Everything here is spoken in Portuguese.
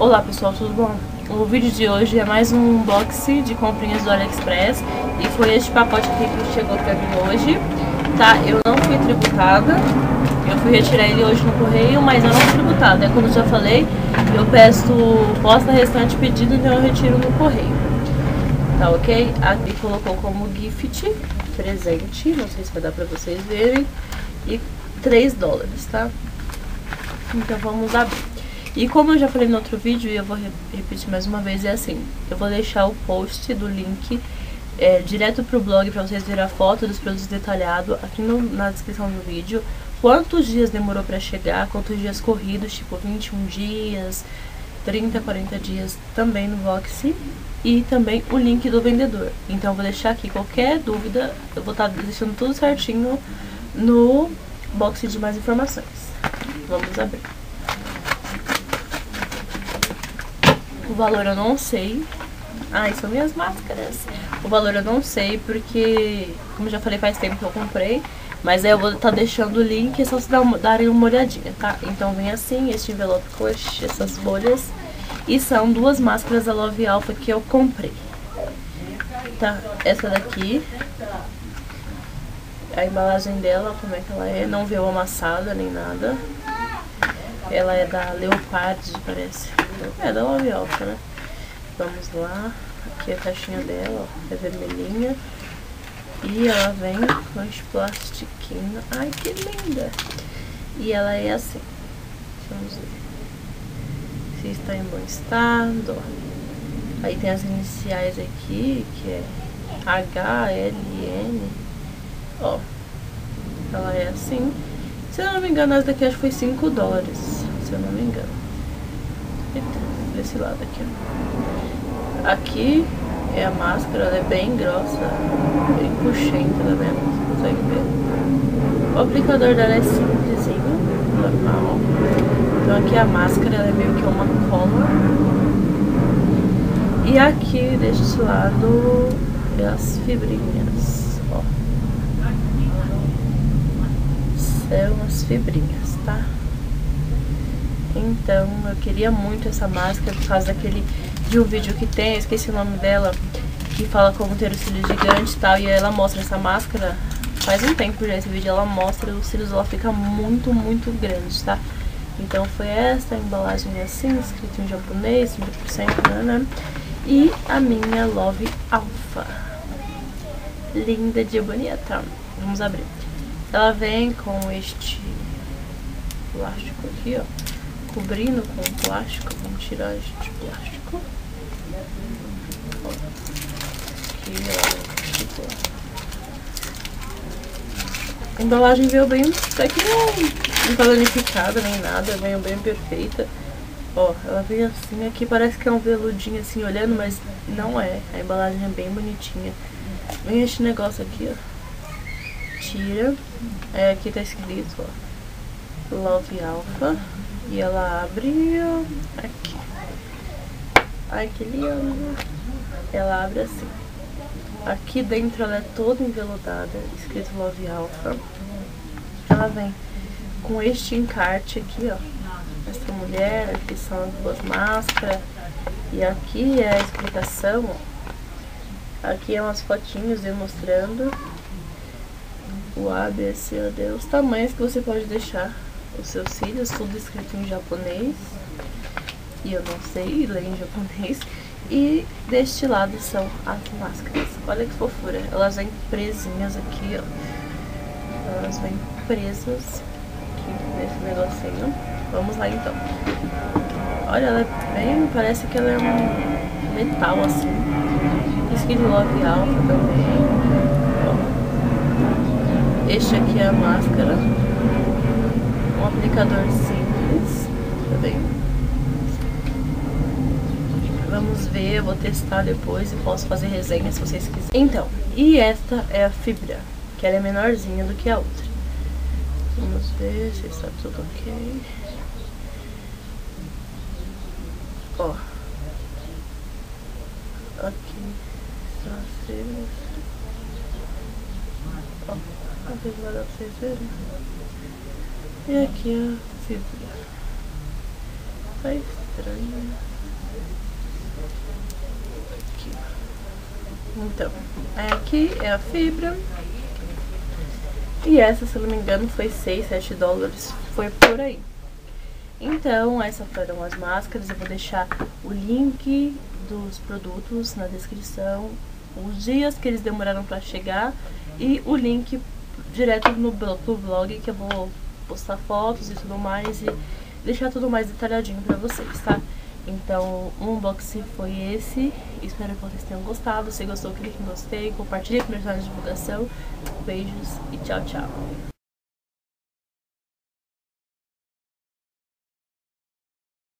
Olá pessoal, tudo bom? O vídeo de hoje é mais um unboxing de comprinhas do AliExpress E foi este pacote aqui que chegou pra mim hoje Tá, eu não fui tributada Eu fui retirar ele hoje no correio, mas eu não fui tributada É como eu já falei, eu peço posta restante pedido, então eu retiro no correio Tá ok? Aqui colocou como gift, presente, não sei se vai dar pra vocês verem E 3 dólares, tá? Então vamos abrir e como eu já falei no outro vídeo, e eu vou repetir mais uma vez, é assim, eu vou deixar o post do link é, direto pro blog para vocês verem a foto dos produtos detalhado aqui no, na descrição do vídeo. Quantos dias demorou para chegar, quantos dias corridos, tipo 21 dias, 30, 40 dias também no Voxy e também o link do vendedor. Então eu vou deixar aqui qualquer dúvida, eu vou estar tá deixando tudo certinho no box de mais informações. Vamos abrir. O valor eu não sei. Ai, são minhas máscaras. O valor eu não sei porque, como já falei, faz tempo que eu comprei. Mas aí eu vou estar tá deixando o link, é só vocês darem uma olhadinha, tá? Então vem assim, este envelope com essas bolhas. E são duas máscaras da Love Alpha que eu comprei. Tá? Essa daqui. A embalagem dela, como é que ela é. Não veio amassada nem nada. Ela é da Leopard, parece. É da Love Alpha, né? Vamos lá. Aqui a caixinha dela, ó. É vermelhinha. E ela vem com os plastiquinhos. Ai, que linda! E ela é assim. Vamos ver. Se está em bom estado. Aí tem as iniciais aqui, que é H, L, N. Ó. Ela é assim. Se eu não me engano, essa daqui acho que foi 5 dólares. Se eu não me engano. Eita, desse lado aqui, ó. Aqui é a máscara, ela é bem grossa, bem puxenta, tá vendo? Você consegue ver. O aplicador dela é simplesinho, normal. Então aqui a máscara, ela é meio que uma cola. E aqui, deste lado, é as fibrinhas, ó. São as fibrinhas, tá? Então eu queria muito essa máscara por causa daquele de um vídeo que tem, esqueci o nome dela, que fala como ter os cílios gigantes e tal, e ela mostra essa máscara, faz um tempo já esse vídeo, ela mostra os cílios ela fica muito, muito grande, tá? Então foi essa, embalagem assim, escrito em japonês, 30%, né, né? E a minha Love Alpha. Linda de bonita. Vamos abrir. Ela vem com este plástico aqui, ó cobrindo com plástico. Vamos tirar este plástico. Aqui, ó. A embalagem veio bem, até que não, não tá danificada nem nada, veio bem perfeita. Ó, ela veio assim, aqui parece que é um veludinho assim olhando, mas não é. A embalagem é bem bonitinha. Vem este negócio aqui, ó. Tira. É, aqui tá escrito, ó. Love Alpha. E ela abre aqui. Ai, que lindo. Ela abre assim. Aqui dentro ela é toda enveludada, escrito Love Alpha. Ela vem com este encarte aqui, ó. Essa mulher, aqui são as duas máscaras. E aqui é a explicação, ó. Aqui é umas fotinhos demonstrando o ABC, os tamanhos que você pode deixar os seus cílios, tudo escrito em japonês. E eu não sei ler em japonês. E deste lado são as máscaras. Olha que fofura. Elas vêm presinhas aqui, ó. Elas vêm presas aqui nesse negocinho. Vamos lá então. Olha, ela é bem. Parece que ela é um metal assim. Escrito Love Alpha também. Este aqui é a máscara um aplicador simples, tá bem? Vamos ver, eu vou testar depois e posso fazer resenha se vocês quiserem. Então, e esta é a fibra, que ela é menorzinha do que a outra. Vamos ver se está tudo ok. Ó. Aqui são as fibras. Ó, vai dar pra vocês verem. E aqui a fibra. Tá estranho. Aqui. Então, aqui é a fibra. E essa, se eu não me engano, foi 6, 7 dólares. Foi por aí. Então, essas foram as máscaras. Eu vou deixar o link dos produtos na descrição, os dias que eles demoraram para chegar e o link direto no blog que eu vou postar fotos e tudo mais e deixar tudo mais detalhadinho para vocês, tá? Então, o unboxing foi esse. Espero que vocês tenham gostado. Se gostou, clique em gostei, compartilhe com meus canais de divulgação. Beijos e tchau, tchau.